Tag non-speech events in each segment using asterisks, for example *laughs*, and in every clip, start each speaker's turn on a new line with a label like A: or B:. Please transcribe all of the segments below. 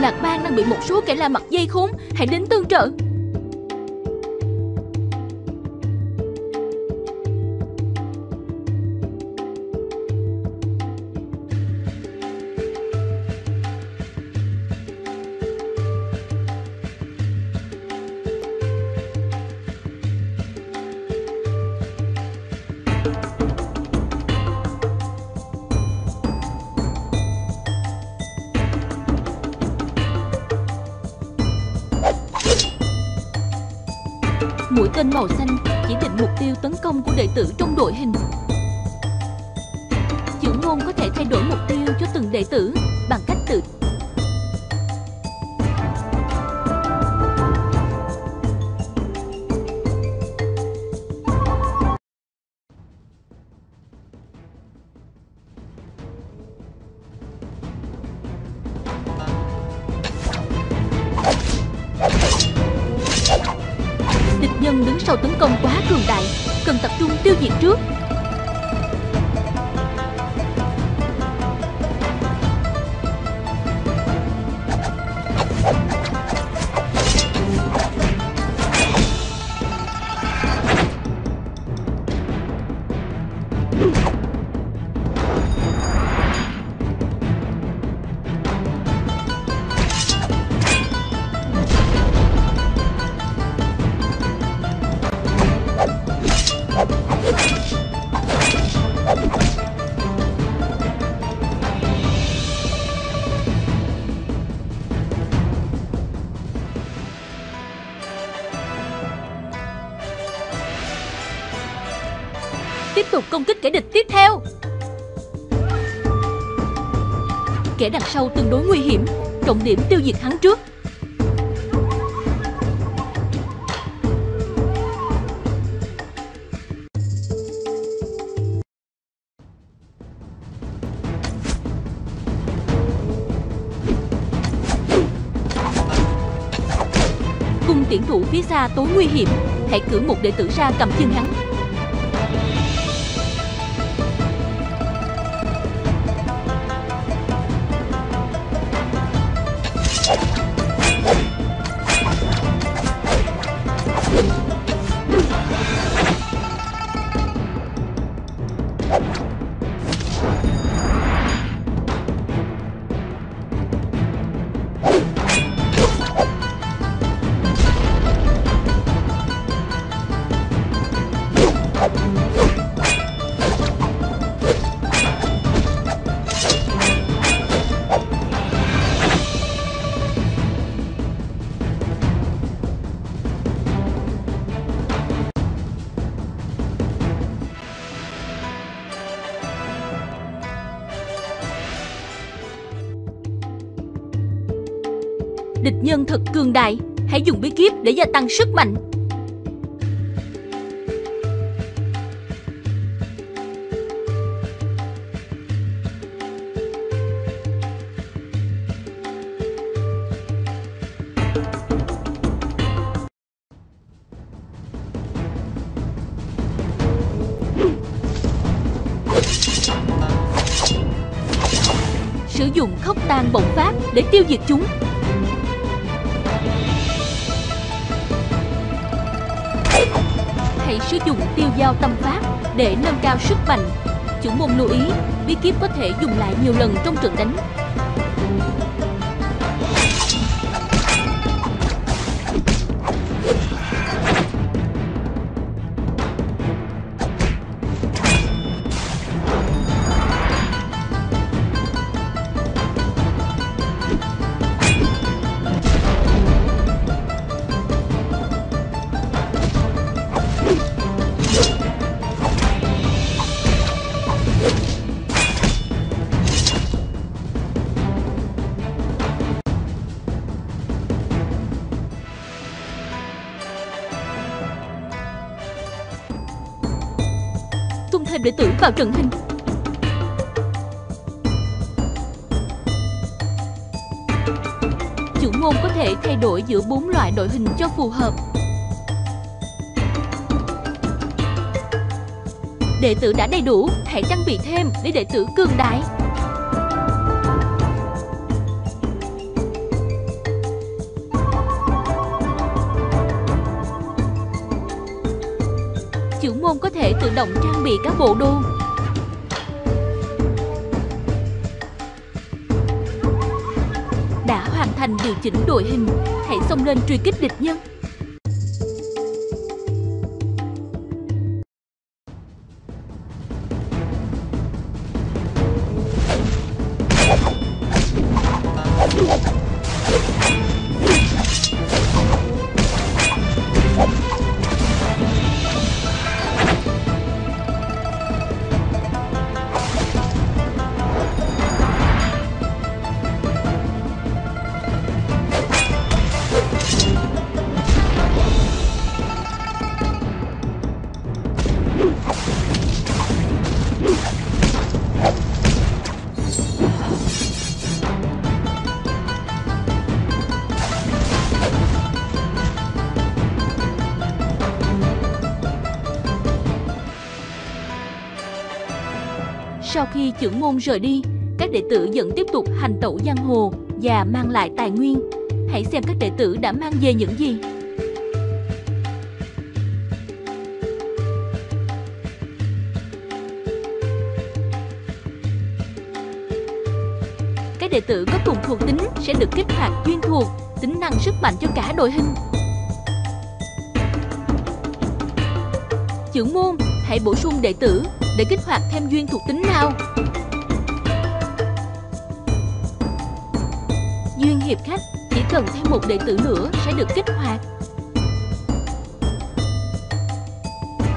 A: Lạc Bang đang bị một số kẻ la mặt dây khốn Hãy đến tương trợ. Tử trong đội hình. Trưởng môn có thể thay đổi mục tiêu cho từng đệ tử Bằng cách tự Kẻ đằng sau tương đối nguy hiểm. Trọng điểm tiêu diệt hắn trước. Cung tiễn thủ phía xa tối nguy hiểm. Hãy cử một đệ tử ra cầm chân hắn. Địch nhân thật cường đại. Hãy dùng bí kíp để gia tăng sức mạnh. Sử dụng khốc tan bổng phát để tiêu diệt chúng. Sử dụng tiêu dao tâm pháp để nâng cao sức mạnh. Chủ môn lưu ý, bí kíp có thể dùng lại nhiều lần trong trận đánh. Tung đệ tử vào trận hình. Chủ môn có thể thay đổi giữa bốn loại đội hình cho phù hợp. Đệ tử đã đầy đủ, hãy trang bị thêm để đệ tử cường đại. Có thể tự động trang bị các bộ đồ. Đã hoàn thành điều chỉnh đội hình, Hãy xông lên truy kích địch nhân. Khi trưởng môn rời đi, các đệ tử vẫn tiếp tục hành tẩu giang hồ và mang lại tài nguyên. Hãy xem các đệ tử đã mang về những gì. Các đệ tử có cùng thuộc tính sẽ được kích hoạt chuyên thuộc, tính năng sức mạnh cho cả đội hình. Trưởng môn, hãy bổ sung đệ tử để kích hoạt thêm duyên thuộc tính nào. Duyên hiệp khách chỉ cần thêm một đệ tử nữa sẽ được kích hoạt.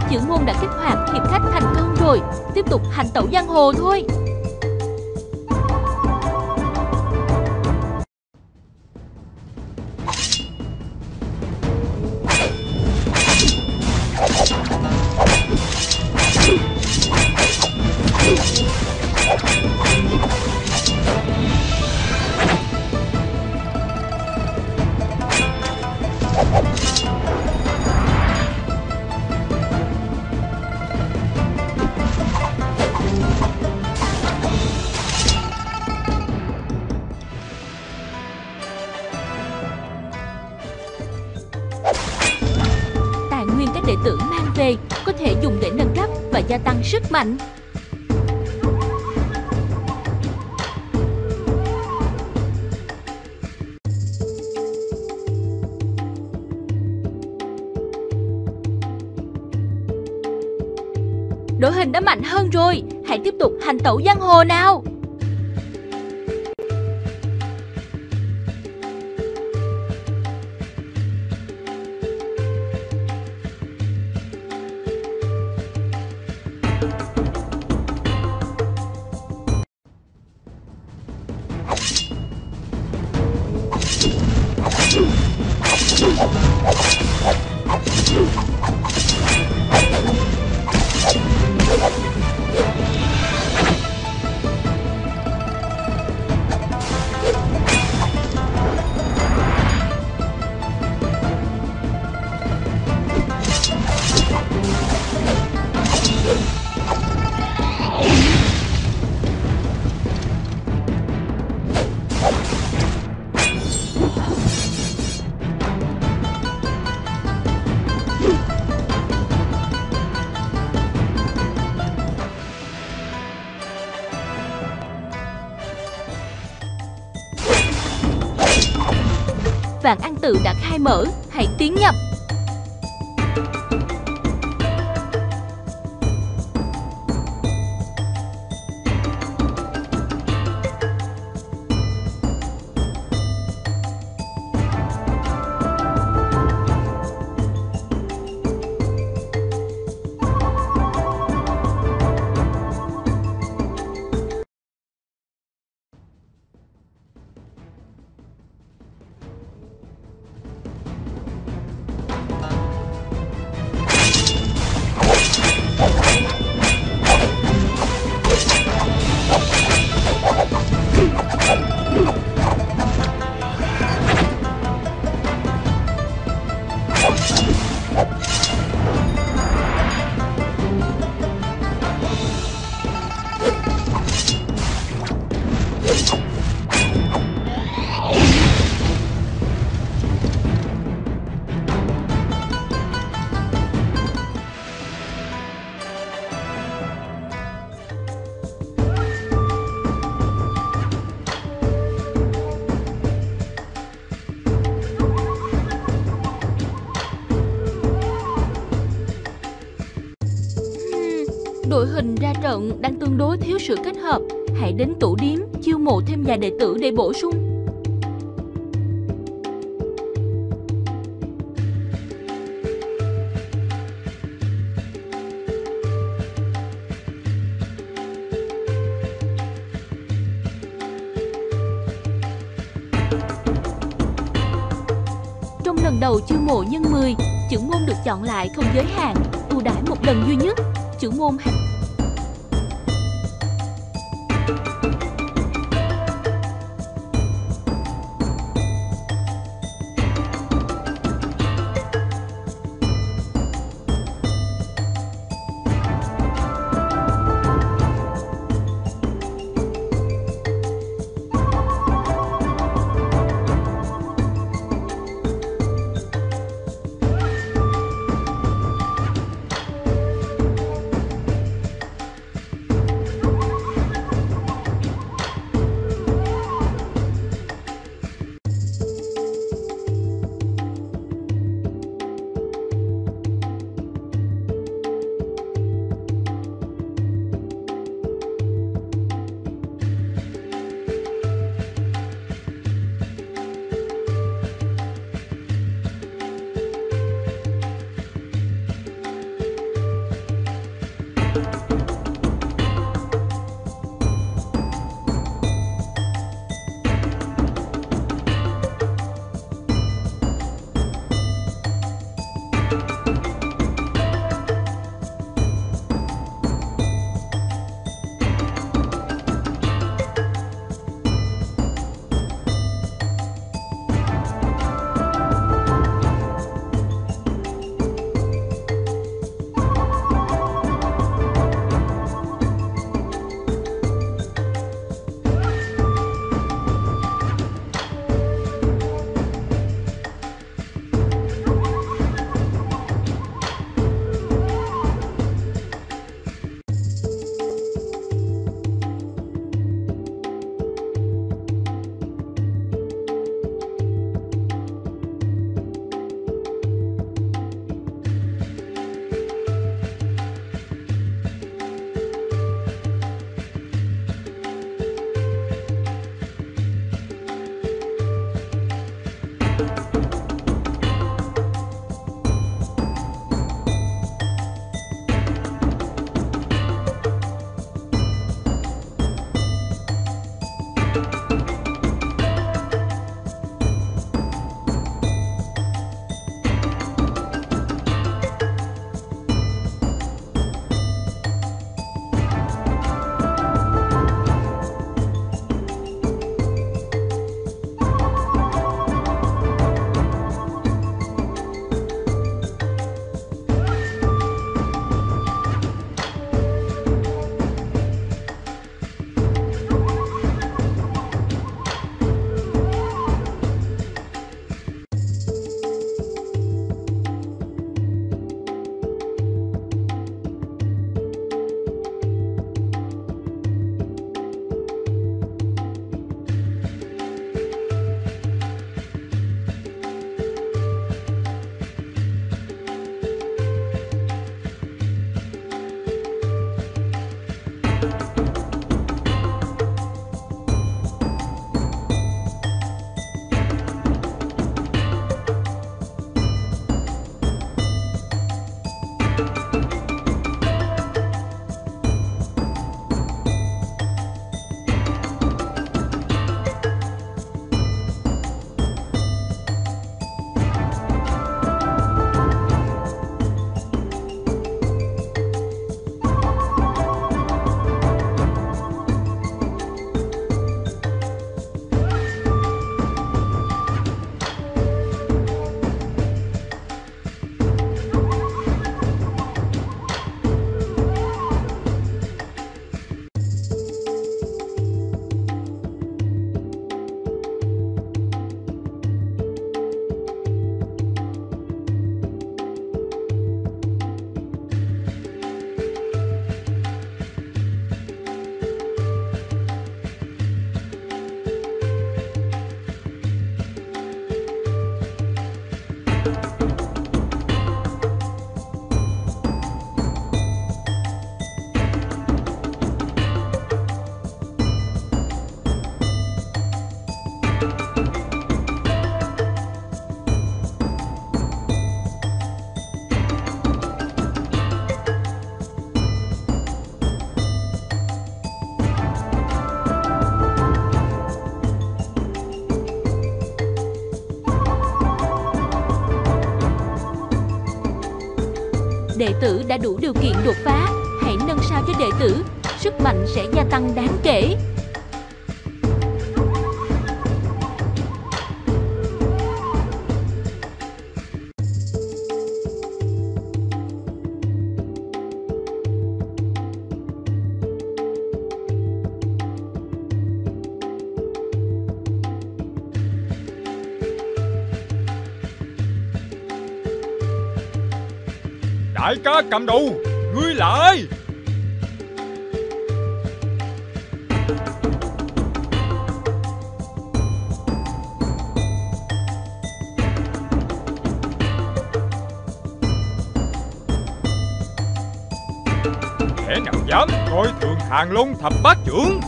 A: chữ môn đã kích hoạt hiệp khách thành công rồi, tiếp tục hành tẩu giang hồ thôi. Về có thể dùng để nâng cấp và gia tăng sức mạnh. Đội hình đã mạnh hơn rồi, hãy tiếp tục hành tẩu giang hồ nào. Mình ra trận đang tương đối thiếu sự kết hợp. Hãy đến tủ điếm chiêu mộ thêm vài đệ tử để bổ sung. Trong lần đầu chiêu mộ nhân 10, chữ môn được chọn lại không giới hạn, ưu đãi một lần duy nhất. Chữ môn hãy đã đủ điều kiện đột phá, hãy nâng sao cho đệ tử, sức mạnh sẽ gia tăng đáng kể.
B: Đại ca cầm đầu, Ngươi lại Kẻ nào dám coi thường hàng long thập bát trưởng?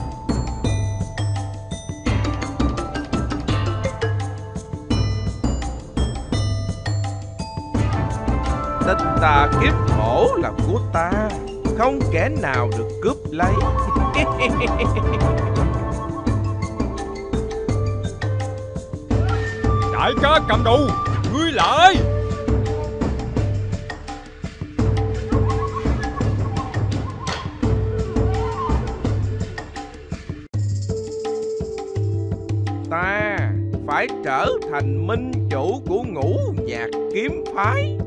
C: Tích ta kiếp khổ là của ta Không kẻ nào được cướp lấy. *laughs*
B: Đại ca cầm đầu Ngươi lại
C: Ta phải trở thành minh chủ của ngũ nhạc kiếm phái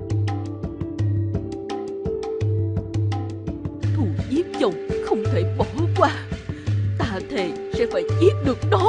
A: giết được nó.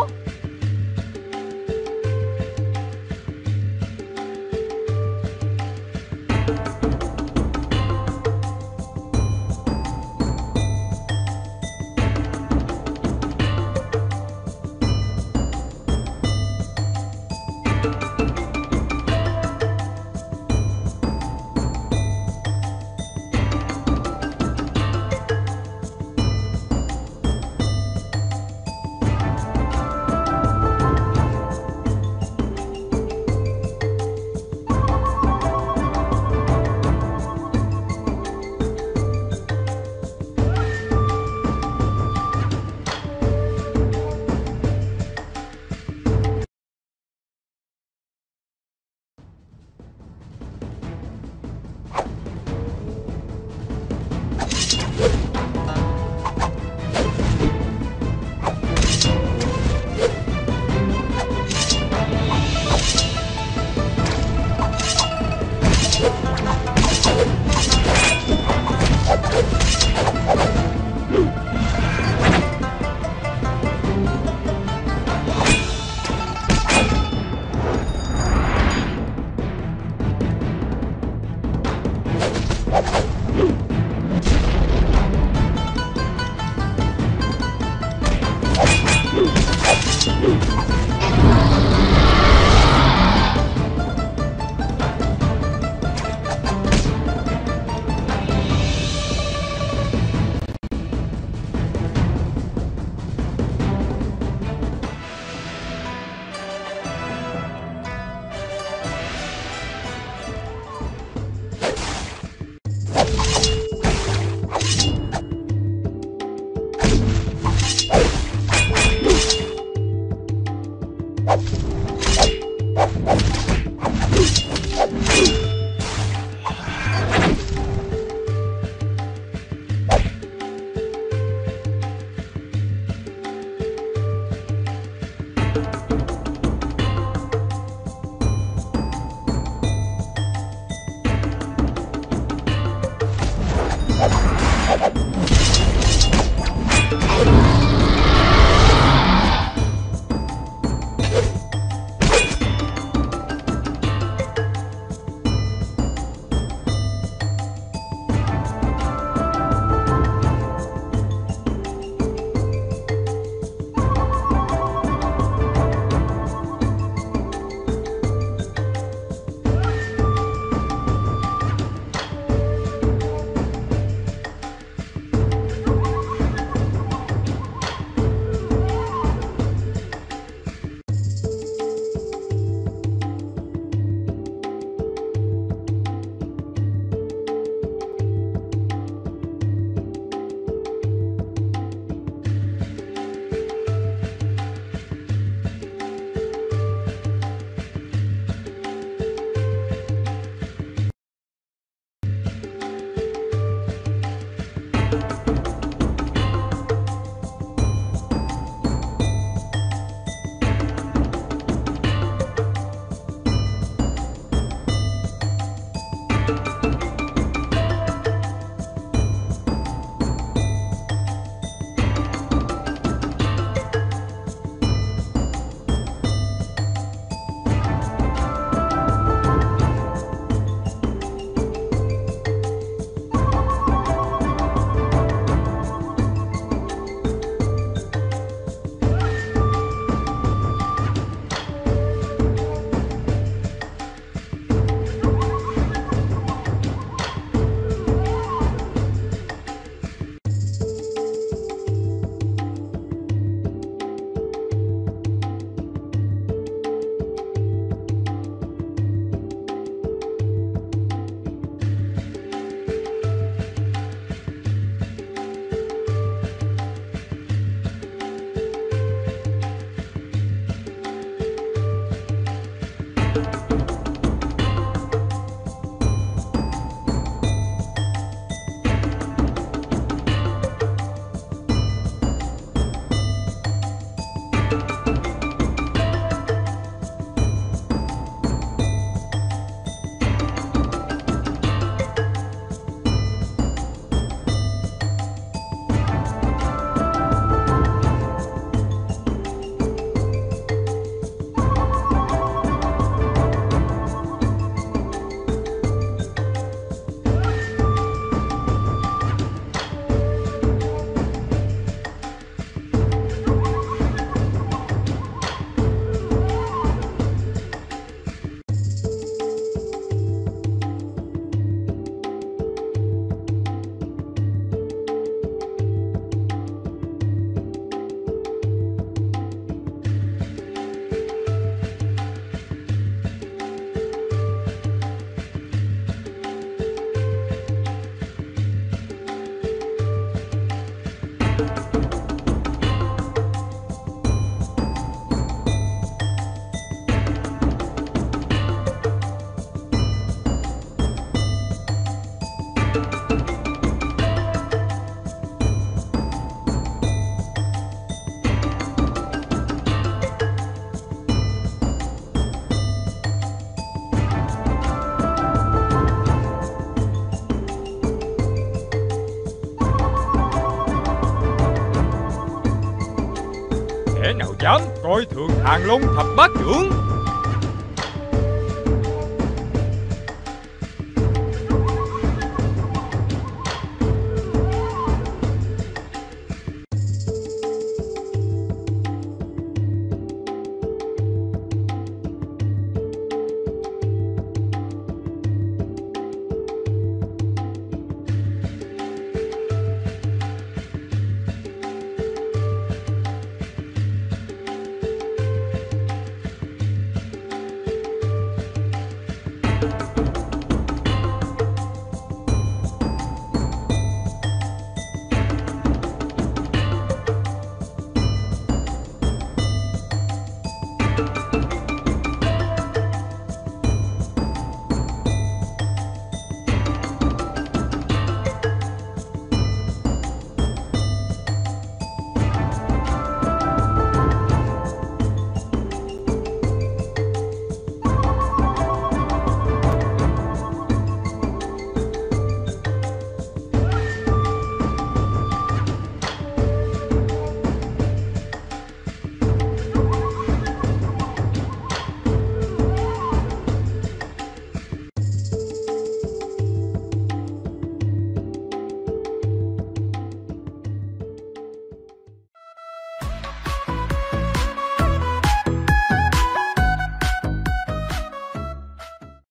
B: Dám coi thường hàng long thập bát trưởng.